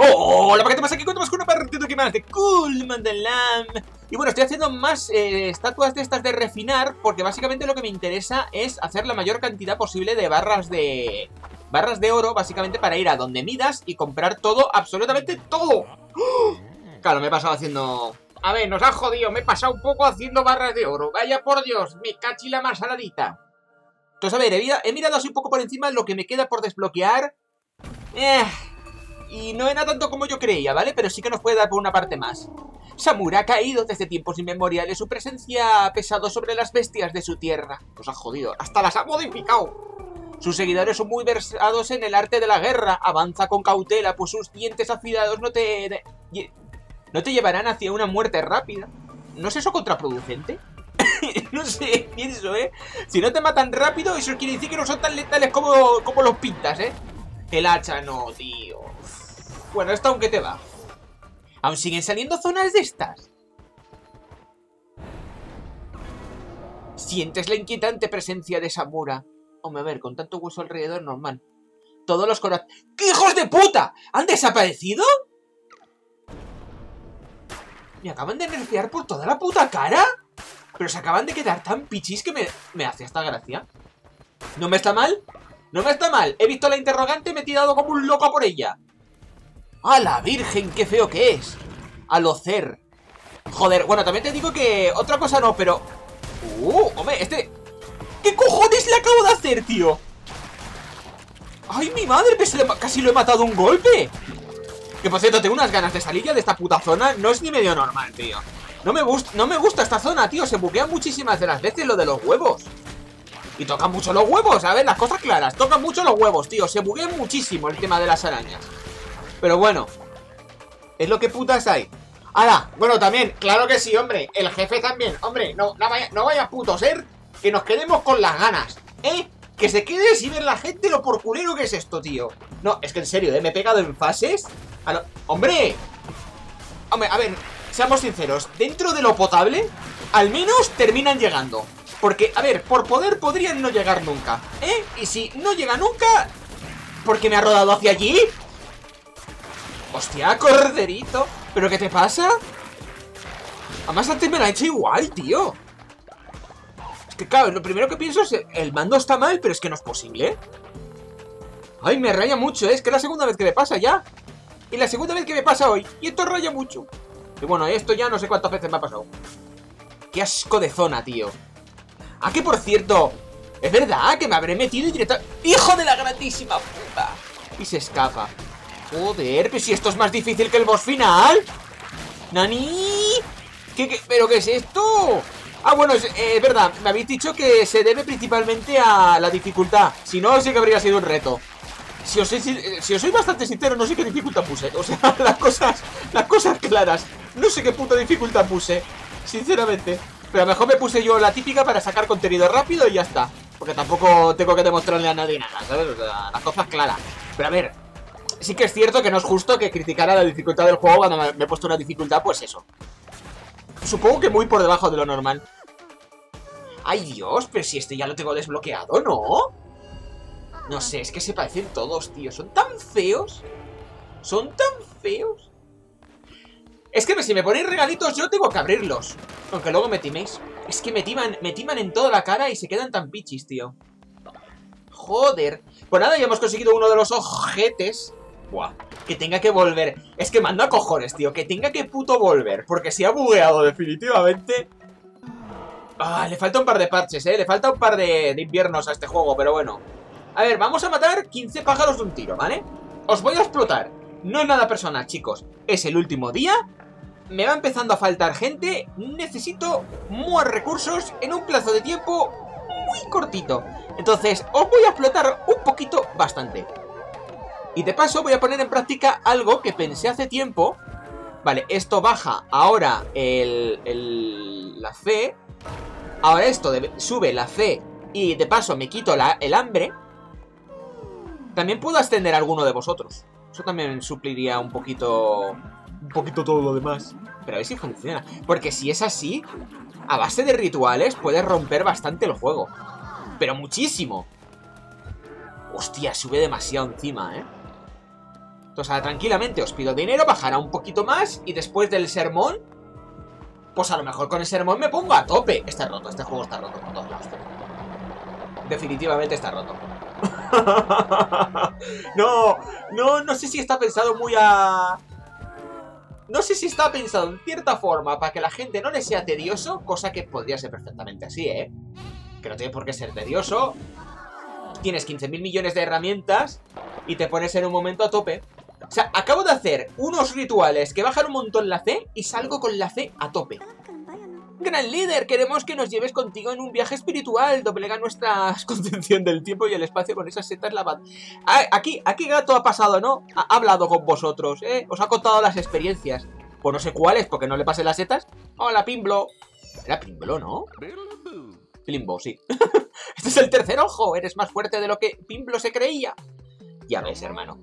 Hola, ¿qué te pasa? Aquí contamos con una partida que más de Cool Mandalam. Y bueno, estoy haciendo más eh, estatuas de estas de refinar porque básicamente lo que me interesa es hacer la mayor cantidad posible de barras de... Barras de oro, básicamente para ir a donde midas y comprar todo, absolutamente todo. ¡Oh! Claro, me he pasado haciendo... A ver, nos han jodido, me he pasado un poco haciendo barras de oro. Vaya por Dios, me cachi la más saladita. Entonces, a ver, he, he mirado así un poco por encima lo que me queda por desbloquear. Eh, y no era tanto como yo creía, ¿vale? Pero sí que nos puede dar por una parte más. Samura ha caído desde tiempos inmemoriales. Su presencia ha pesado sobre las bestias de su tierra. Nos ha jodido. Hasta las ha modificado. Sus seguidores son muy versados en el arte de la guerra. Avanza con cautela, pues sus dientes afilados no te... No te llevarán hacia una muerte rápida. ¿No es eso contraproducente? no sé, pienso, ¿eh? Si no te matan rápido, eso quiere decir que no son tan letales como, como los pintas, ¿eh? El hacha no, tío. Bueno, esto aunque te va. ¿Aún siguen saliendo zonas de estas? Sientes la inquietante presencia de Samura. Hombre, a ver, con tanto hueso alrededor, normal. Todos los corazones... ¡Qué hijos de puta! ¿Han desaparecido? ¿Me acaban de nerfear por toda la puta cara? Pero se acaban de quedar tan pichis que me, me hace esta gracia. ¿No me está mal? No me está mal. He visto la interrogante y me he tirado como un loco por ella. ¡A la virgen! ¡Qué feo que es! A lo. Joder, bueno, también te digo que... Otra cosa no, pero... ¡Uh! Hombre, este... ¿Qué cojones le acabo de hacer, tío? ¡Ay, mi madre! Casi lo he matado un golpe. Que por cierto, tengo unas ganas de salir ya de esta puta zona. No es ni medio normal, tío. No me, no me gusta esta zona, tío. Se buquea muchísimas de las veces lo de los huevos. Y tocan mucho los huevos, a ver, las cosas claras. Tocan mucho los huevos, tío. Se buguea muchísimo el tema de las arañas. Pero bueno, es lo que putas hay. Ahora, bueno, también, claro que sí, hombre. El jefe también, hombre. No, no, vaya, no vaya puto ser que nos quedemos con las ganas, ¿eh? Que se quede sin ver la gente lo por culero que es esto, tío. No, es que en serio, ¿eh? Me he pegado en fases. ¡Hombre! Hombre, a ver, seamos sinceros. Dentro de lo potable, al menos terminan llegando. Porque, a ver, por poder podrían no llegar nunca, ¿eh? Y si no llega nunca, porque me ha rodado hacia allí. Hostia, corderito. ¿Pero qué te pasa? Además antes me lo ha hecho igual, tío. Es que claro, lo primero que pienso es el mando está mal, pero es que no es posible. Ay, me raya mucho, ¿eh? es que es la segunda vez que me pasa ya. Y la segunda vez que me pasa hoy. Y esto raya mucho. Y bueno, esto ya no sé cuántas veces me ha pasado. Qué asco de zona, tío. Ah, que por cierto, es verdad que me habré metido y directa... ¡Hijo de la grandísima puta! Y se escapa. Joder, pero si esto es más difícil que el boss final. ¡Nani! ¿Qué, pero qué es esto? Ah, bueno, es eh, verdad, me habéis dicho que se debe principalmente a la dificultad. Si no, sí que habría sido un reto. Si os, soy, si os soy bastante sincero, no sé qué dificultad puse. O sea, las cosas, las cosas claras. No sé qué puta dificultad puse. Sinceramente. Pero a lo mejor me puse yo la típica para sacar contenido rápido y ya está. Porque tampoco tengo que demostrarle a nadie nada, ¿sabes? Las cosas claras. Pero a ver, sí que es cierto que no es justo que criticara la dificultad del juego cuando me he puesto una dificultad, pues eso. Supongo que muy por debajo de lo normal. ¡Ay, Dios! Pero si este ya lo tengo desbloqueado, ¿no? No sé, es que se parecen todos, tío. Son tan feos. Son tan feos. Es que si me ponéis regalitos yo tengo que abrirlos. Aunque luego me timéis. Es que me timan, me timan en toda la cara y se quedan tan pichis, tío. Joder. Pues nada, ya hemos conseguido uno de los ojetes. Buah, que tenga que volver. Es que manda cojones, tío. Que tenga que puto volver. Porque si ha bugueado definitivamente. Ah, le falta un par de parches, eh. Le falta un par de, de inviernos a este juego, pero bueno. A ver, vamos a matar 15 pájaros de un tiro, ¿vale? Os voy a explotar. No es nada personal, chicos. Es el último día. Me va empezando a faltar gente. Necesito más recursos en un plazo de tiempo muy cortito. Entonces, os voy a explotar un poquito bastante. Y de paso voy a poner en práctica algo que pensé hace tiempo. Vale, esto baja ahora el, la fe. Ahora esto sube la fe y de paso me quito la, el hambre. También puedo ascender a alguno de vosotros. Eso también supliría un poquito... Un poquito todo lo demás. Pero a ver si funciona. Porque si es así, a base de rituales puedes romper bastante el juego. Pero muchísimo. Hostia, sube demasiado encima, ¿eh? Entonces tranquilamente os pido dinero, bajará un poquito más y después del sermón, pues a lo mejor con el sermón me pongo a tope. Está roto, este juego está roto por todos lados. Definitivamente está roto. no, no, no sé si está pensado muy a... No sé si está pensado en cierta forma para que la gente no le sea tedioso, cosa que podría ser perfectamente así, ¿eh? Que no tiene por qué ser tedioso. Tienes 15.000 millones de herramientas y te pones en un momento a tope. O sea, acabo de hacer unos rituales que bajan un montón la C y salgo con la C a tope. Gran líder, queremos que nos lleves contigo en un viaje espiritual. Doblega nuestra concepción del tiempo y el espacio con esas setas lavadas. Aquí, aquí Gato ha pasado, ¿no? Ha hablado con vosotros, ¿eh? Os ha contado las experiencias. Pues no sé cuáles, porque no le pasen las setas. Hola, Pimblo. Era Pimblo, ¿no? Pimblo, sí. este es el tercer ojo. Eres más fuerte de lo que Pimblo se creía. Ya ves, hermano.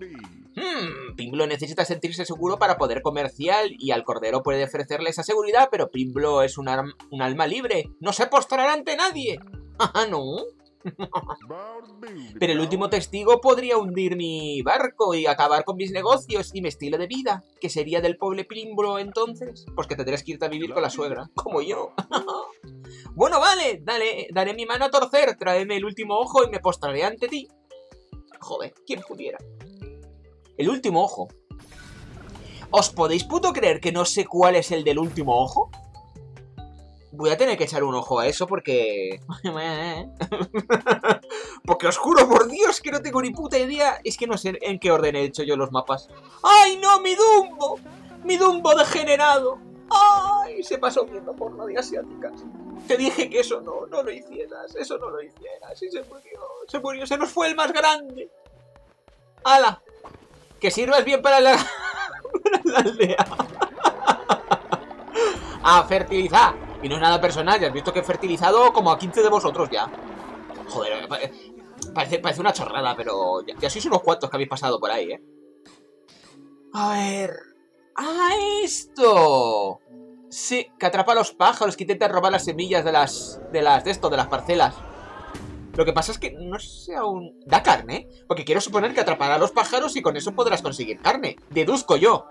Hmm, Pimblo necesita sentirse seguro para poder comercial y al cordero puede ofrecerle esa seguridad, pero Pimblo es un, un alma libre. No se postrará ante nadie. Ah, no. pero el último testigo podría hundir mi barco y acabar con mis negocios y mi estilo de vida. ¿Qué sería del pobre Pimblo entonces? Pues que tendrás que irte a vivir con la suegra, como yo. bueno, vale, dale, daré mi mano a torcer, tráeme el último ojo y me postraré ante ti. Joder, ¿quién pudiera? El último ojo. ¿Os podéis puto creer que no sé cuál es el del último ojo? Voy a tener que echar un ojo a eso porque... porque os juro por Dios que no tengo ni puta idea. Es que no sé en qué orden he hecho yo los mapas. ¡Ay, no, mi Dumbo! ¡Mi Dumbo degenerado! ¡Ay! Se pasó viendo porno de asiáticas. Te dije que eso no, no lo hicieras. Eso no lo hicieras. Y se murió. Se murió. Se nos fue el más grande. ¡Hala! Que sirvas bien para la, aldea. a fertilizar. Y no es nada personal, ya has visto que he fertilizado como a 15 de vosotros ya. Joder, parece, parece una chorrada, pero ya, ya sois unos cuantos que habéis pasado por ahí, ¿eh? A ver... ¡Ah, esto! Sí, que atrapa a los pájaros, que intenta robar las semillas de las... De las... De esto, de las parcelas. Lo que pasa es que no sé aún... ¿Da carne? Porque quiero suponer que atrapará a los pájaros y con eso podrás conseguir carne. Deduzco yo.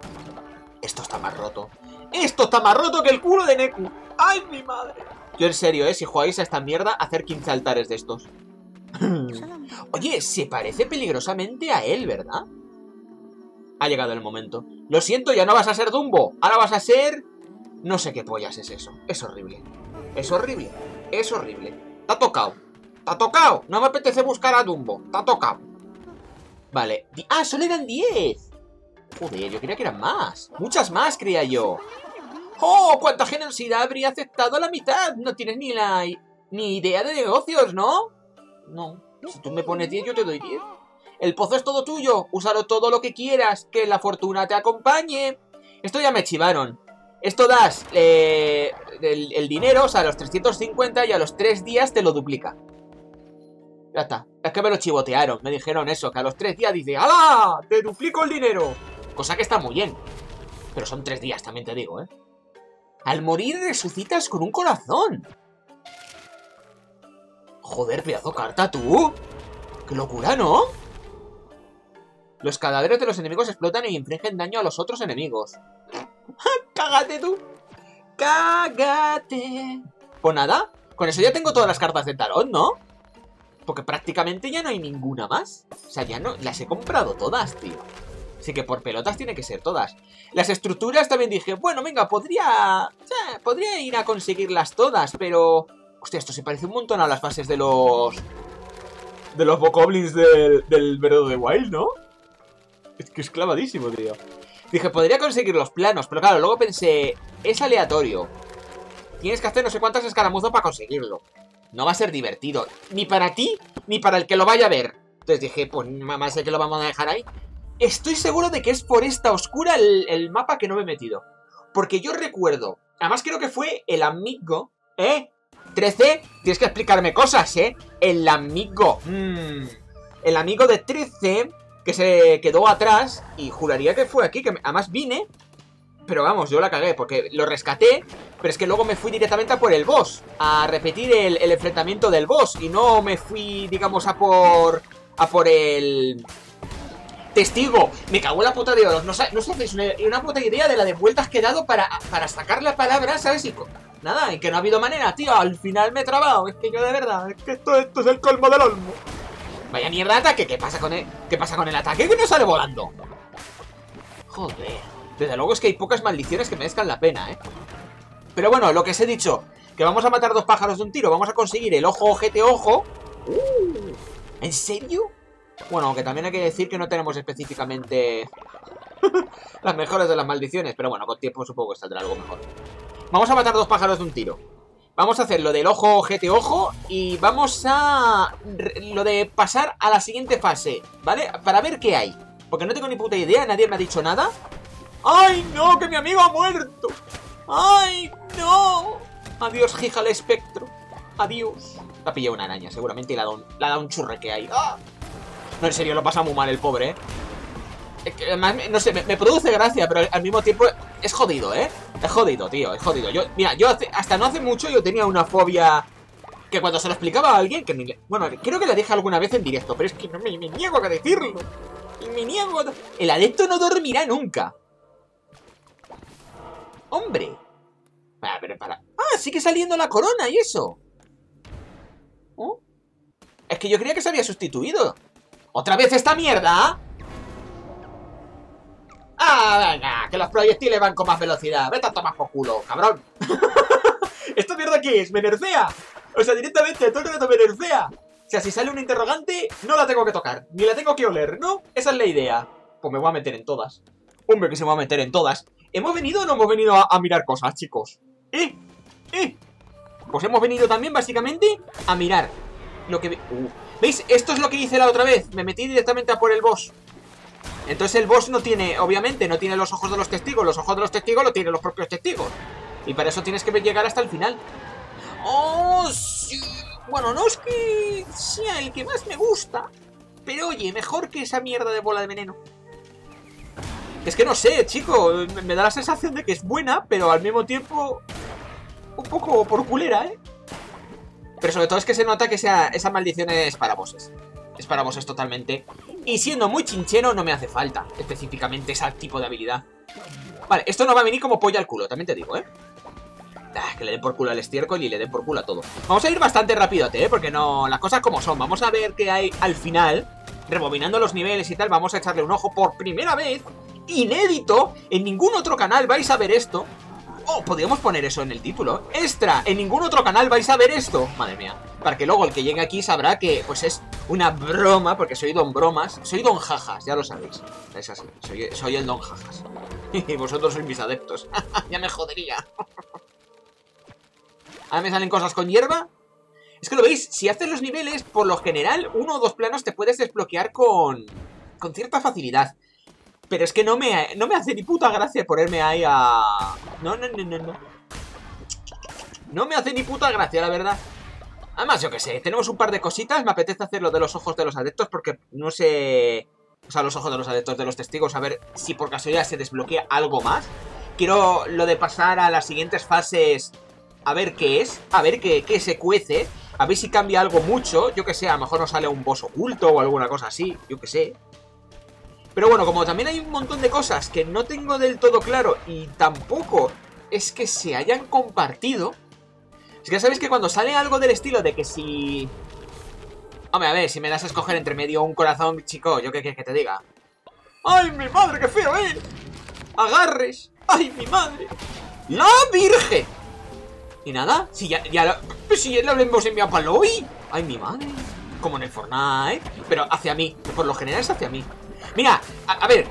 Esto está más roto. ¡Esto está más roto que el culo de Neku! ¡Ay, mi madre! Yo en serio, ¿eh? Si jugáis a esta mierda, hacer 15 altares de estos. Oye, se parece peligrosamente a él, ¿verdad? Ha llegado el momento. Lo siento, ya no vas a ser Dumbo. Ahora vas a ser... No sé qué pollas es eso. Es horrible. Es horrible. Es horrible. Te ha tocado. ¡Te ha tocado! No me apetece buscar a Dumbo. ¡Te ha tocado! Vale. ¡Ah, solo eran 10! Joder, yo creía que eran más. Muchas más, creía yo. ¡Oh! ¡Cuánta generosidad habría aceptado la mitad! No tienes ni la... ni idea de negocios, ¿no? No. Si tú me pones 10, yo te doy 10. El pozo es todo tuyo. Úsalo todo lo que quieras. Que la fortuna te acompañe. Esto ya me chivaron. Esto das eh, el, el, dinero, o sea, los 350 y a los 3 días te lo duplica. Ya está. Es que me lo chivotearon. Me dijeron eso, que a los tres días dice ¡Hala! ¡Te duplico el dinero! Cosa que está muy bien. Pero son tres días, también te digo, ¿eh? Al morir resucitas con un corazón. Joder, pedazo carta, tú. ¡Qué locura, ¿no? Los cadáveres de los enemigos explotan y infringen daño a los otros enemigos. ¡Cágate tú! ¡Cágate! Pues nada, con eso ya tengo todas las cartas de tarot, ¿no? Porque prácticamente ya no hay ninguna más. O sea, ya no... Las he comprado todas, tío. Así que por pelotas tiene que ser todas. Las estructuras también dije, bueno, venga, podría... Sea, podría ir a conseguirlas todas, pero... Hostia, esto se parece un montón a las bases de los... De los bokoblins del, del Verdo de Wild, ¿no? Es que es clavadísimo, tío. Dije, podría conseguir los planos, pero claro, luego pensé... Es aleatorio. Tienes que hacer no sé cuántas escaramuzas para conseguirlo no va a ser divertido. Ni para ti, ni para el que lo vaya a ver. Entonces dije, pues mamá sé que lo vamos a dejar ahí. Estoy seguro de que es por esta oscura el, mapa que no me he metido. Porque yo recuerdo, además creo que fue el amigo, ¿eh? 13, tienes que explicarme cosas, ¿eh? El amigo, mmm, el amigo de 13 que se quedó atrás y juraría que fue aquí, que además vine pero vamos, yo la cagué porque lo rescaté, pero es que luego me fui directamente a por el boss, a repetir el, enfrentamiento del boss y no me fui, digamos, a por a por el Testigo, me cago en la puta de oro. No, no os hacéis una, una puta idea de la de vueltas que he dado para, para sacar la palabra, ¿sabes? Y nada, y que no ha habido manera, tío. Al final me he trabado. Es que yo de verdad, es que esto, esto es el colmo del olmo. Vaya mierda ataque, ¿qué pasa con el, qué pasa con el ataque? Que no sale volando. Joder. Desde luego es que hay pocas maldiciones que merezcan la pena, ¿eh? Pero bueno, lo que os he dicho, que vamos a matar dos pájaros de un tiro. Vamos a conseguir el ojo, ojete, ojo. ¿En serio? Bueno, aunque también hay que decir que no tenemos específicamente las mejores de las maldiciones. Pero bueno, con tiempo supongo que saldrá algo mejor. Vamos a matar dos pájaros de un tiro. Vamos a hacer lo del ojo, ojete, ojo. Y vamos a... Lo de pasar a la siguiente fase, ¿vale? Para ver qué hay. Porque no tengo ni puta idea, nadie me ha dicho nada. ¡Ay, no! ¡Que mi amigo ha muerto! ¡Ay, no! Adiós, Gija el espectro. Adiós. La ha pillado una araña, seguramente, y le ha dado un, churre que hay. ¡Ah! No, en serio, lo pasa muy mal el pobre, ¿eh? Es que, además, no sé, me, produce gracia, pero al mismo tiempo es jodido, ¿eh? Es jodido, tío, es jodido. Yo, mira, yo hasta no hace mucho yo tenía una fobia que cuando se lo explicaba a alguien, que ni- bueno, creo que la dije alguna vez en directo, pero es que no me, niego a decirlo. Me niego a... El adepto no dormirá nunca. Hombre. Ah, para... Ah, sigue saliendo la corona y eso. ¿Oh? Es que yo creía que se había sustituido. ¿Otra vez esta mierda? Ah, venga, que los proyectiles van con más velocidad. Vete a tomar por culo, cabrón. ¿Esta mierda qué es? ¿Me nerfea? O sea, directamente todo el rato me nerfea. O sea, si sale un interrogante, no la tengo que tocar. Ni la tengo que oler, ¿no? Esa es la idea. Pues me voy a meter en todas. Hombre, que se me va a meter en todas. ¿Hemos venido o no hemos venido a, mirar cosas, chicos? ¿Eh? ¿Eh? Pues hemos venido también, básicamente, a mirar lo que... Uh. ¿Veis? Esto es lo que hice la otra vez. Me metí directamente a por el boss. Entonces el boss no tiene, obviamente, no tiene los ojos de los testigos. Los ojos de los testigos lo tienen los propios testigos. Y para eso tienes que llegar hasta el final. ¡Oh, sí! Bueno, no es que sea el que más me gusta. Pero oye, mejor que esa mierda de bola de veneno. Es que no sé, chico. Me, da la sensación de que es buena, pero al mismo tiempo... Un poco por culera, ¿eh? Pero sobre todo es que se nota que sea, esa maldición es para bosses. Es para bosses totalmente. Y siendo muy chinchero no me hace falta específicamente ese tipo de habilidad. Vale, esto no va a venir como polla al culo, también te digo, ¿eh? Ah, que le den por culo al estiércol y le den por culo a todo. Vamos a ir bastante rapidote, ¿eh? Porque no... Las cosas como son. Vamos a ver qué hay al final. Rebobinando los niveles y tal, vamos a echarle un ojo por primera vez. Inédito. En ningún otro canal vais a ver esto. Oh, podríamos poner eso en el título. Extra, en ningún otro canal vais a ver esto. Madre mía. Para que luego el que llegue aquí sabrá que, pues es una broma, porque soy Don Bromas. Soy Don Jajas, ya lo sabéis. Es así, soy, el Don Jajas. Y vosotros sois mis adeptos. ya me jodería. Ahora me salen cosas con hierba. Es que lo veis, si haces los niveles, por lo general, uno o dos planos te puedes desbloquear con, con cierta facilidad. Pero es que no me, no me hace ni puta gracia ponerme ahí a... No, no, no, no, no. No me hace ni puta gracia, la verdad. Además, yo que sé, tenemos un par de cositas. Me apetece hacer lo de los ojos de los adeptos porque no sé... O sea, los ojos de los adeptos de los testigos, a ver si por casualidad se desbloquea algo más. Quiero lo de pasar a las siguientes fases a ver qué es, a ver qué, qué se cuece, a ver si cambia algo mucho, yo que sé, a lo mejor nos sale un boss oculto o alguna cosa así, yo que sé. Pero bueno, como también hay un montón de cosas que no tengo del todo claro y tampoco es que se hayan compartido, es que ya sabéis que cuando sale algo del estilo de que si... Hombre, a ver, si me das a escoger entre medio un corazón, chico, ¿yo qué quieres que te diga? ¡Ay, mi madre, qué feo, eh! ¡Agarres! ¡Ay, mi madre! ¡La Virgen! ¿Y nada? Si ya, ya pues si ya lo hemos enviado para hoy. ¡Ay, mi madre! Como en el Fortnite. Pero hacia mí. Por lo general es hacia mí. Mira, a, ver.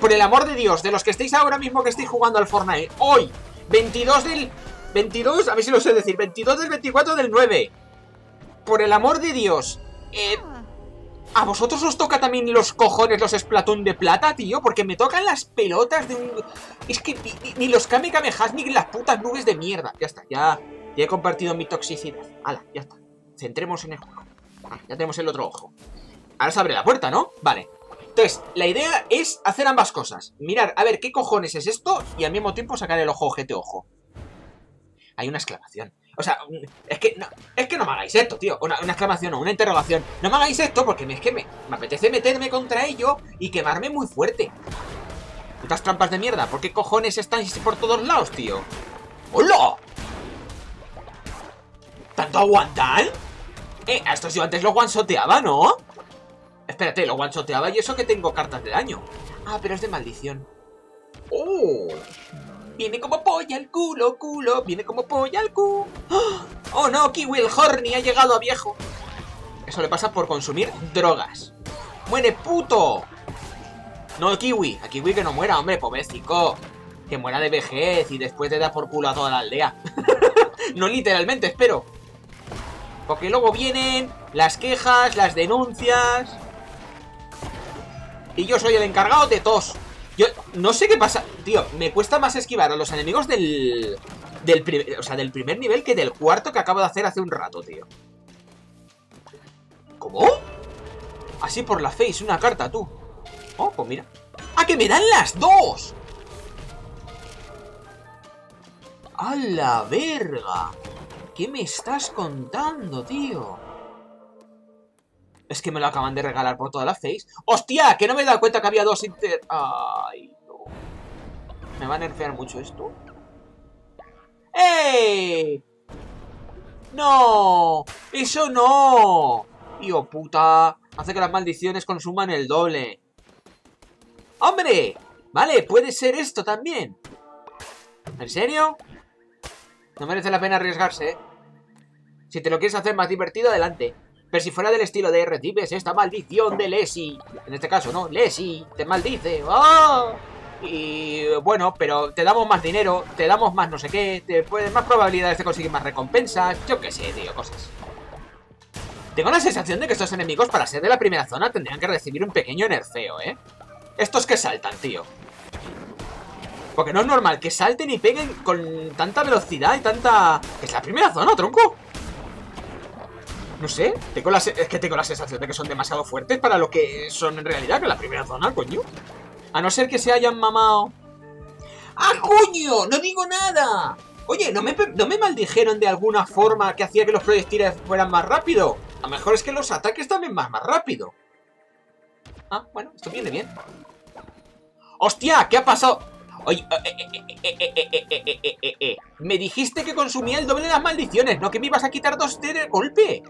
Por el amor de Dios, de los que estéis ahora mismo que estéis jugando al Fortnite. Hoy, 22 del... 22, a ver si lo sé decir. 22 del 24 del 9. Por el amor de Dios. Eh, ¿A vosotros os toca también los cojones los Splatoon de plata, tío? Porque me tocan las pelotas de un... Es que ni, los Kame Kamehameha ni las putas nubes de mierda. Ya está, ya, ya he compartido mi toxicidad. Hala, ya está. Centremos en el juego. Ah, ya tenemos el otro ojo. Ahora se abre la puerta, ¿no? Vale. Entonces, la idea es hacer ambas cosas. Mirar, a ver, ¿qué cojones es esto? Y al mismo tiempo sacar el ojo, ojete, ojo. Hay una exclamación. O sea, es que no, es que no me hagáis esto, tío. Una, exclamación o una interrogación. No me hagáis esto porque es que me, apetece meterme contra ello y quemarme muy fuerte. Putas trampas de mierda. ¿Por qué cojones están por todos lados, tío? ¡Hola! ¿Tanto aguantan? Eh, a estos yo antes los one ¿no? Espérate, lo one y eso que tengo cartas de daño. Ah, pero es de maldición. ¡Oh! Viene como polla el culo, culo. Viene como polla el culo. ¡Oh, no! Kiwi el Horny ha llegado a viejo. Eso le pasa por consumir drogas. ¡Muere, puto! No, Kiwi. A Kiwi que no muera, hombre, pobrecito. Que muera de vejez y después te da por culo a toda la aldea. no literalmente, espero. Porque luego vienen las quejas, las denuncias... Y yo soy el encargado de tos. Yo no sé qué pasa. Tío, me cuesta más esquivar a los enemigos del... Del, o sea, del primer nivel que del cuarto que acabo de hacer hace un rato, tío. ¿Cómo? Así por la face, una carta, tú. Oh, pues mira. ¡Ah, que me dan las dos! ¡A la verga! ¿Qué me estás contando, tío? Es que me lo acaban de regalar por toda la face. ¡Hostia! Que no me he dado cuenta que había dos inter... Ay, no. ¿Me va a nerfear mucho esto? ¡Ey! ¡No! ¡Eso no! ¡Tío puta! Hace que las maldiciones consuman el doble. ¡Hombre! Vale, puede ser esto también. ¿En serio? No merece la pena arriesgarse, ¿eh? Si te lo quieres hacer más divertido, adelante. Pero si fuera del estilo de recibes esta maldición de Lesi. En este caso, ¿no? Lesi, te maldice. ¡Oh! Y bueno, pero te damos más dinero, te damos más no sé qué, te puedes más probabilidades de conseguir más recompensas. Yo qué sé, tío, cosas. Tengo la sensación de que estos enemigos, para ser de la primera zona, tendrían que recibir un pequeño nerfeo, ¿eh? Estos que saltan, tío. Porque no es normal que salten y peguen con tanta velocidad y tanta... Es la primera zona, tronco. No sé, tengo la es que tengo la sensación de que son demasiado fuertes para lo que son en realidad, que la primera zona, coño. A no ser que se hayan mamado... ¡Ah, coño! ¡No digo nada! Oye, ¿no me, ¿no me maldijeron de alguna forma que hacía que los proyectiles fueran más rápido? A lo mejor es que los ataques también van más rápido. Ah, bueno, esto viene bien. ¡Hostia! ¿Qué ha pasado? Oye, me dijiste que consumía el doble de las maldiciones, no que me ibas a quitar dos de golpe.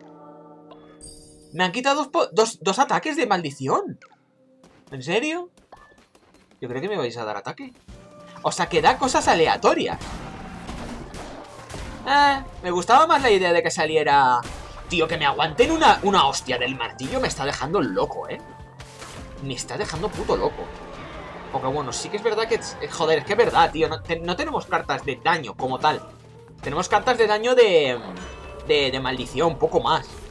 Me han quitado dos, ataques de maldición. ¿En serio? Yo creo que me vais a dar ataque. O sea, que da cosas aleatorias. Eh, me gustaba más la idea de que saliera... Tío, que me aguanten una, una hostia del martillo me está dejando loco, ¿eh? Me está dejando puto loco. Porque bueno, sí que es verdad que... Eh, joder, es que es verdad, tío. No, no tenemos cartas de daño como tal. Tenemos cartas de daño. De, de maldición, poco más.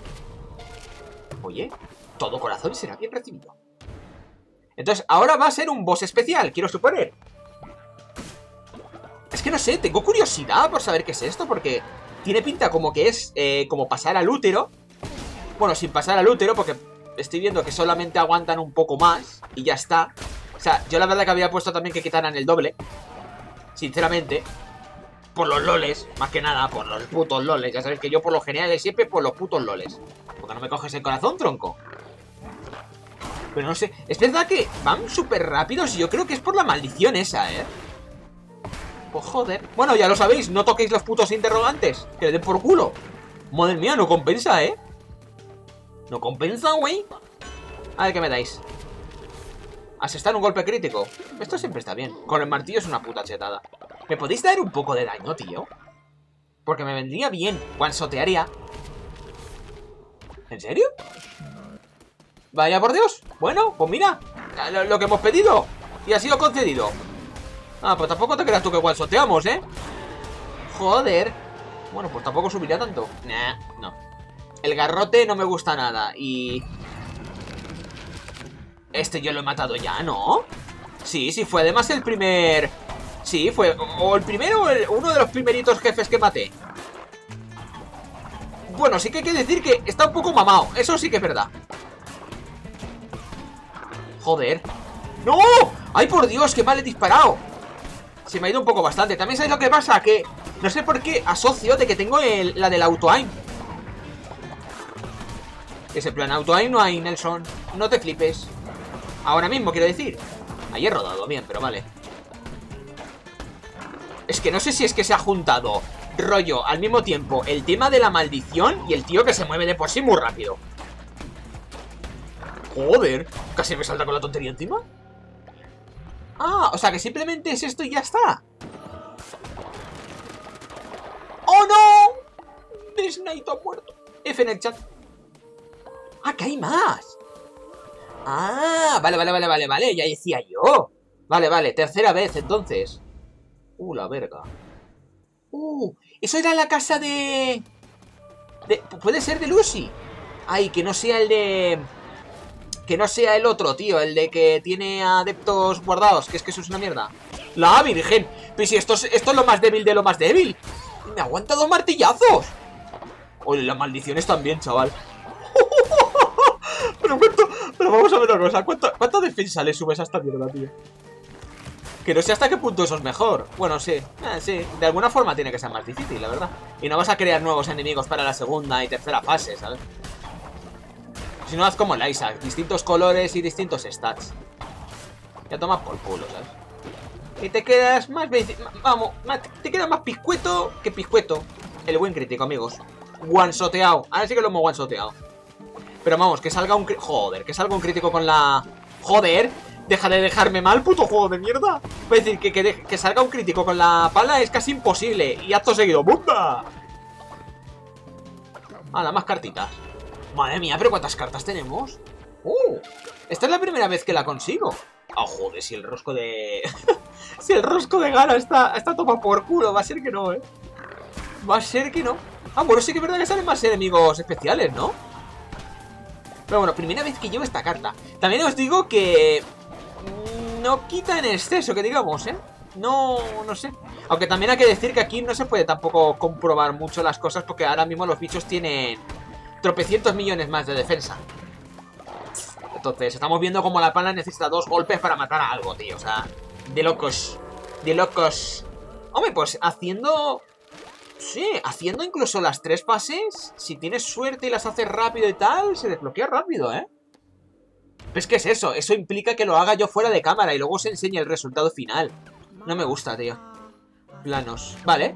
Oye, todo corazón será bien recibido. Entonces, ahora va a ser un boss especial, quiero suponer. Es que no sé, tengo curiosidad por saber qué es esto, porque tiene pinta como que es eh, como pasar al útero. Bueno, sin pasar al útero, porque estoy viendo que solamente aguantan un poco más y ya está. O sea, yo la verdad que había puesto también que quitaran el doble. Sinceramente. Por los loles, más que nada, por los putos loles. Ya sabéis que yo por lo general es siempre por los putos loles. Porque no me coges el corazón, tronco. Pero no sé, es verdad que van súper rápidos y yo creo que es por la maldición esa, ¿eh? Pues joder. Bueno, ya lo sabéis, no toquéis los putos interrogantes. Que le den por culo. Madre mía, no compensa, ¿eh? No compensa, güey. A ver qué me dais. Asestar un golpe crítico. Esto siempre está bien. Con el martillo es una puta chetada. ¿Me podéis dar un poco de daño, tío? Porque me vendría bien. Guansotearía. ¿En serio? Vaya por Dios. Bueno, pues mira. Lo, que hemos pedido. Y ha sido concedido. Ah, pues tampoco te creas tú que guansoteamos, ¿eh? Joder. Bueno, pues tampoco subiría tanto. Nah, no. El garrote no me gusta nada. Y... Este yo lo he matado ya, ¿no? Sí, sí, fue además el primer... Sí, fue o el primero o uno de los primeritos jefes que maté. Bueno, sí que hay que decir que está un poco mamado. Eso sí que es verdad. Joder. ¡No! ¡Ay, por Dios! ¡Qué mal he disparado! Se me ha ido un poco bastante. También sabéis lo que pasa, que No sé por qué asocio de que tengo el, la del auto-aim. Ese plan auto-aim no hay, Nelson. No te flipes. Ahora mismo, quiero decir. Ahí he rodado bien, pero vale. Es que no sé si es que se ha juntado rollo al mismo tiempo el tema de la maldición y el tío que se mueve de por sí muy rápido. Joder, casi me salta con la tontería encima. Ah, o sea que simplemente es esto y ya está. ¡Oh, no! Disney ha muerto. F en el chat. ¡Ah, que hay más! Ah, vale, vale, vale, vale, vale, ya decía yo. Vale, vale, tercera vez entonces. Uh, la verga. Uh, eso era la casa de... de... Puede ser de Lucy. Ay, que no sea el de... Que no sea el otro, tío, el de que tiene adeptos guardados, que es que eso es una mierda. La Virgen. Pero si esto es, esto es lo más débil de lo más débil. Me aguanta dos martillazos. Oye, las maldiciones también, chaval. pero cuánto... Pero vamos a ver una cosa. ¿Cuánta defensa le subes a esta mierda, tío? Que no sé hasta qué punto eso es mejor. Bueno, sí, eh, sí. De alguna forma tiene que ser más difícil, la verdad. Y no vas a crear nuevos enemigos para la segunda y tercera fase, ¿sabes? Si no, haz como el Isaac. Distintos colores y distintos stats. Ya tomas por culo, ¿sabes? Y te quedas más... Vamos, te quedas más piscueto que piscueto. El buen crítico, amigos. One-soteado. Ahora sí que lo hemos one-soteado. Pero vamos, que salga un... Joder, que salga un crítico con la... Joder, Deja de dejarme mal, puto juego de mierda. Voy a decir, que, que, salga un crítico con la pala es casi imposible. Y acto seguido, ¡bumba! Hala, más cartitas. Madre mía, pero ¿cuántas cartas tenemos? ¡Uh! Esta es la primera vez que la consigo. Oh, joder, si el rosco de... si el rosco de gana está, está toma por culo. Va a ser que no, ¿eh? Va a ser que no. Ah, bueno, sí que es verdad que salen más enemigos especiales, ¿no? Pero bueno, primera vez que llevo esta carta. También os digo que no quita en exceso, que digamos, ¿eh? No, no sé. Aunque también hay que decir que aquí no se puede tampoco comprobar mucho las cosas porque ahora mismo los bichos tienen tropecientos millones más de defensa. Entonces, estamos viendo como la pala necesita dos golpes para matar a algo, tío. O sea, de locos. De locos. Hombre, pues haciendo... Sí, haciendo incluso las tres fases, si tienes suerte y las haces rápido y tal, se desbloquea rápido, ¿eh? Es que es eso, eso implica que lo haga yo fuera de cámara y luego se enseña el resultado final. No me gusta, tío. Planos. Vale.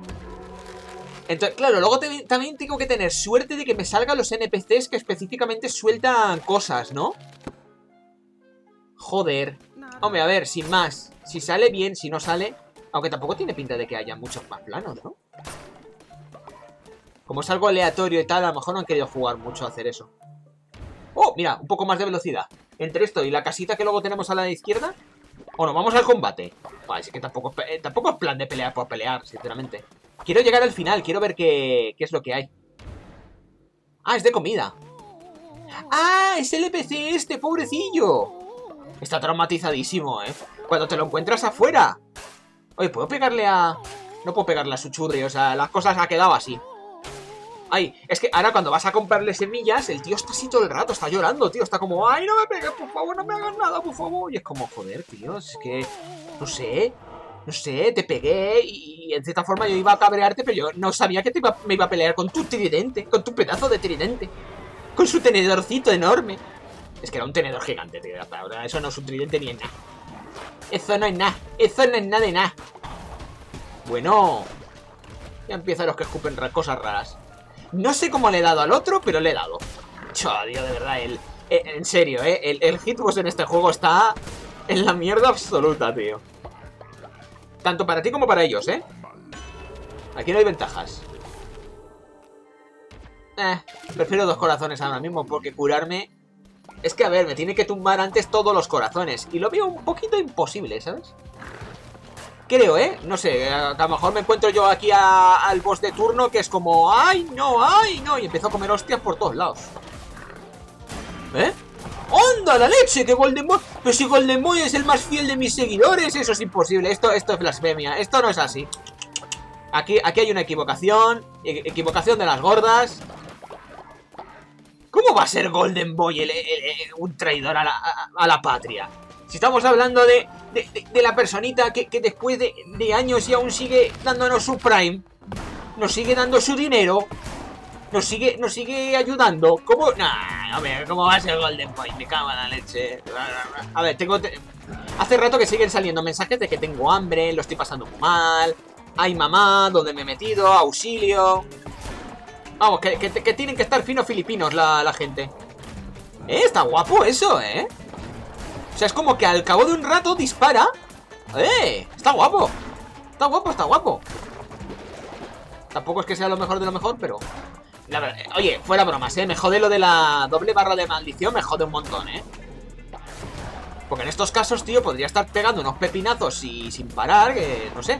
Entonces, claro, luego también tengo que tener suerte de que me salgan los NPCs que específicamente sueltan cosas, ¿no? Joder. Hombre, a ver, sin más. Si sale bien, si no sale... Aunque tampoco tiene pinta de que haya muchos más planos, ¿no? Como es algo aleatorio y tal, a lo mejor no han querido jugar mucho a hacer eso. ¡Oh! Mira, un poco más de velocidad entre esto y la casita que luego tenemos a la izquierda. Bueno, vamos al combate. Vale, es que tampoco, eh, tampoco es plan de pelear por pelear, sinceramente. Quiero llegar al final, quiero ver qué, qué es lo que hay. Ah, es de comida. ¡Ah! Es el NPC este, pobrecillo. Está traumatizadísimo, ¿eh? Cuando te lo encuentras afuera. Oye, ¿puedo pegarle a...? No puedo pegarle a su churri, o sea, las cosas ha quedado así. Ay, es que ahora cuando vas a comprarle semillas, el tío está así todo el rato, está llorando, tío. Está como, ay, no me pegues, por favor, no me hagas nada, por favor. Y es como, joder, tío, es que, no sé, no sé, te pegué y, en cierta forma yo iba a cabrearte, pero yo no sabía que te me iba a pelear con tu tridente, con tu pedazo de tridente. Con su tenedorcito enorme. Es que era un tenedor gigante, tío. Eso no es un tridente ni en nada. Eso no es nada. Eso no es nada de nada. Bueno. Ya empiezan los que escupen cosas raras. No sé cómo le he dado al otro, pero le he dado. Tío, de verdad, el, eh, en serio, ¿eh? El, el hitbox en este juego está en la mierda absoluta, tío. Tanto para ti como para ellos, ¿eh? Aquí no hay ventajas. Eh, prefiero dos corazones ahora mismo porque curarme... Es que, a ver, me tiene que tumbar antes todos los corazones. Y lo veo un poquito imposible, ¿sabes? Creo, ¿eh? No sé, a, lo mejor me encuentro yo aquí al boss de turno que es como ¡Ay, no, ay, no! Y empiezo a comer hostias por todos lados. ¿Eh? ¡Onda, la leche! ¡Que Golden Boy! Pero si Golden Boy es el más fiel de mis seguidores, eso es imposible. Esto, esto es blasfemia. Esto no es así. Aquí, aquí hay una equivocación. E, equivocación de las gordas. ¿Cómo va a ser Golden Boy un traidor a la, a la patria? Si estamos hablando de, la personita que, después de, años y aún sigue dándonos su prime. nos sigue dando su dinero, nos sigue, nos sigue ayudando. ¿Cómo? Nah, ver, ¿cómo va a ser Golden Point? Me cago en la leche. A ver, tengo... Hace rato que siguen saliendo mensajes de que tengo hambre, lo estoy pasando muy mal. Ay, mamá, ¿dónde me he metido? Auxilio. Vamos, que, tienen que estar finos filipinos la, la gente. Eh, está guapo eso, ¿eh? O sea, es como que al cabo de un rato dispara. ¡Eh! Está guapo. Está guapo, está guapo. Tampoco es que sea lo mejor de lo mejor, pero... oye, fuera bromas, ¿eh? Me jode lo de la doble barra de maldición, me jode un montón, ¿eh? Porque en estos casos, tío, podría estar pegando unos pepinazos y sin parar, que no sé.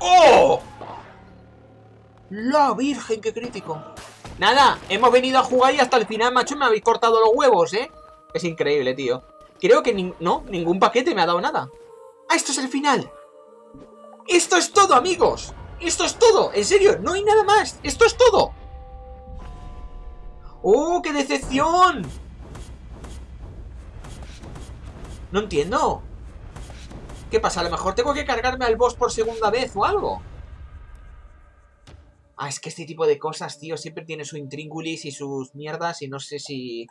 ¡Oh! La virgen, qué crítico. Nada, hemos venido a jugar y hasta el final, macho, me habéis cortado los huevos, ¿eh? Es increíble, tío. Creo que no, ningún paquete me ha dado nada. ¡Ah, esto es el final! ¡Esto es todo, amigos! ¡Esto es todo! En serio, no hay nada más. ¡Esto es todo! ¡Oh, qué decepción! No entiendo. ¿Qué pasa? A lo mejor tengo que cargarme al boss por segunda vez o algo. Ah, es que este tipo de cosas, tío, siempre tiene su intríngulis y sus mierdas y no sé si...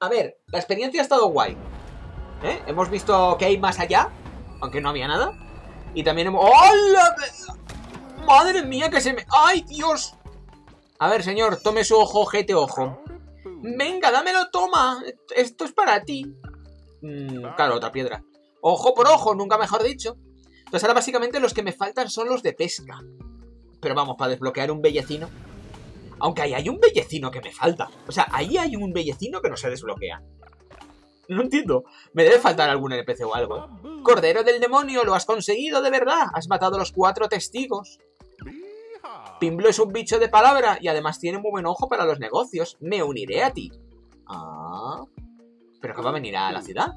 A ver, la experiencia ha estado guay. ¿Eh? Hemos visto que hay más allá, aunque no había nada. Y también hemos... ¡Hola! ¡Madre mía que se me... ¡Ay, Dios! A ver, señor, tome su ojo, ojete, ojo. Venga, dámelo, toma. Esto es para ti. Mm, claro, otra piedra. Ojo por ojo, nunca mejor dicho. Entonces ahora básicamente los que me faltan son los de pesca. Pero vamos, para desbloquear un bellecino. Aunque ahí hay un bellecino que me falta. O sea, ahí hay un bellecino que no se desbloquea. No entiendo. Me debe faltar algún NPC o algo. Cordero del demonio, lo has conseguido de verdad. Has matado a los cuatro testigos. Pimblo es un bicho de palabra y además tiene muy buen ojo para los negocios. Me uniré a ti. Ah. ¿Pero que va a venir a la ciudad?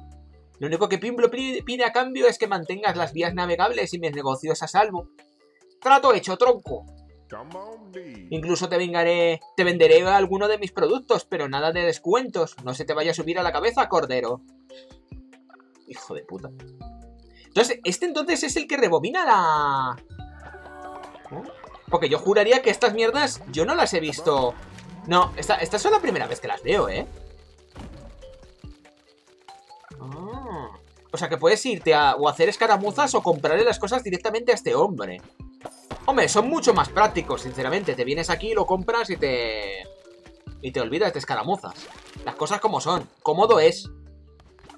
Lo único que Pimblo pide a cambio es que mantengas las vías navegables y mis negocios a salvo. Trato hecho, tronco. Incluso te vengaré, te venderé alguno de mis productos, pero nada de descuentos. No se te vaya a subir a la cabeza, cordero. Hijo de puta. Entonces, este entonces es el que rebobina la... Porque yo juraría que estas mierdas yo no las he visto... No, esta, estas son la primera vez que las veo, ¿eh? O sea que puedes irte a o hacer escaramuzas o comprarle las cosas directamente a este hombre. Hombre, son mucho más prácticos, sinceramente. Te vienes aquí, lo compras y te... Y te olvidas de escaramuzas. Las cosas como son. Cómodo es.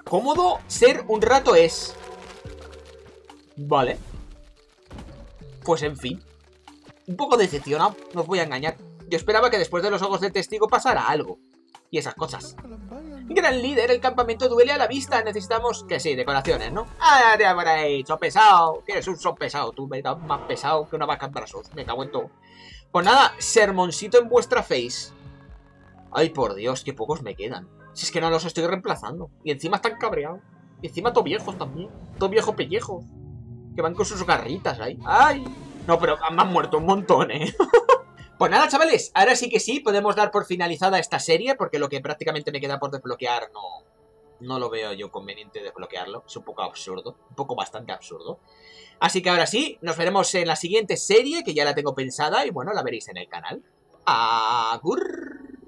Cómodo ser un rato es. Vale. Pues en fin. Un poco decepcionado, no os voy a engañar. Yo esperaba que después de los ojos del testigo pasara algo. Y esas cosas. Gran líder, el campamento duele a la vista. Necesitamos, que sí, decoraciones, ¿no? Ah, te habrá hecho pesado. Que eres un son pesado, tú, más pesado que una vaca en brazos. Me cago en todo. Pues nada, sermoncito en vuestra face. Ay, por Dios, qué pocos me quedan. Si es que no los estoy reemplazando. Y encima están cabreados. Y encima todos viejos también. Todos viejos pellejos. Que van con sus garritas ahí. ¡Ay! No, pero me han muerto un montón, ¿eh? Pues nada, chavales, ahora sí que sí, podemos dar por finalizada esta serie, porque lo que prácticamente me queda por desbloquear no, no lo veo yo conveniente desbloquearlo. Es un poco absurdo, un poco bastante absurdo. Así que ahora sí, nos veremos en la siguiente serie, que ya la tengo pensada, y bueno, la veréis en el canal. ¡Agur!